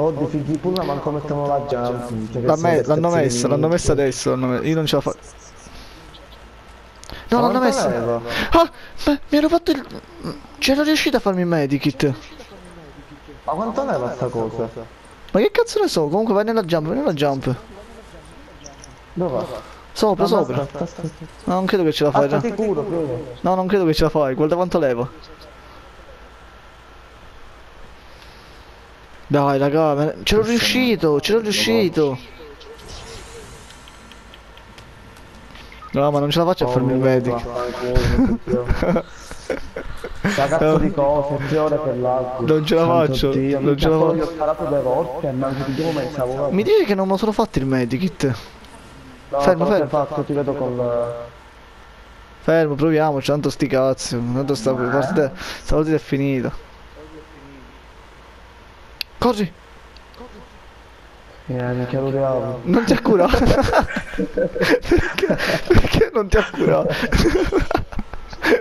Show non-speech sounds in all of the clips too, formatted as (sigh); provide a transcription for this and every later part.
Oh, di figli pure manco mettono la jump. l'hanno messa, l'hanno messa adesso. Io non ce la faccio. No, l'hanno messa. Ah, ma mi ero fatto il. C'ero riuscito a farmi il medikit. Ma quanto leva sta cosa? Ma che cazzo ne so? Comunque vai nella jump, vai nella jump. Dove va? Sopra, No, sopra. aspetta, aspetta. No, non credo che ce la fai. No. No, non credo che ce la fai. Guarda quanto leva. Dai, raga, me- c'ero riuscito, c'ero riuscito. No, ma non ce la faccio a farmi il medic. La cazzo di cose, tre ore per l'altro. Non ce la faccio, Dio, non ce la faccio. poi Ho sparato due volte e di come pensavo. Mi dici che non me lo sono fatto il medikit? No, fermo, fermo. fatto, ti vedo con la... Fermo, proviamoci, tanto sti cazzi. Tanto sta partita, sta partita è finita. Corri! Eh, mi chiaro. Non ti ha curato? (laughs) perché, perché non ti ha curato?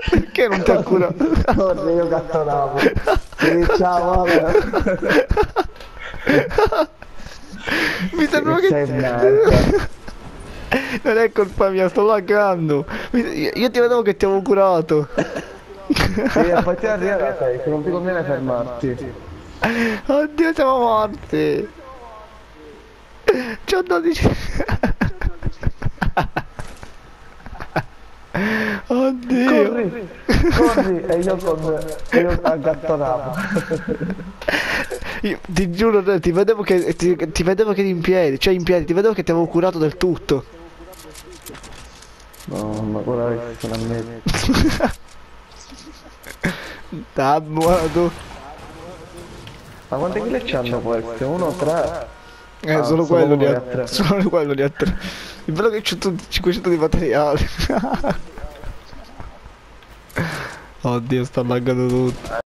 perché non ti ha curato? Corri, io cattonavo. Ciao, vabbè. Mi sembra Sei che... merda. Non è colpa mia, sto laggando. Io, io ti vedevo che ti avevo curato. Sì, ti arriva, non ti conviene fermarti. Oddio, siamo morti. C'ho 12. Oddio. Corri, corri, e io con... e io accattonavo. Io, ti giuro, ti vedevo che ti, ti vedevo che eri in piedi, cioè in piedi, ti vedevo che ti avevo curato del tutto. No, ma guarda che sono a me. (laughs) Da buono tu. Ma quante kill c'hanno queste? Uno, tre? Eh, Ah, solo quello di voi a a tre. Solo (laughs) quello di a tre. Il bello che c'ho tutti 500 di materiale. (laughs) Oddio, sta laggando tutto.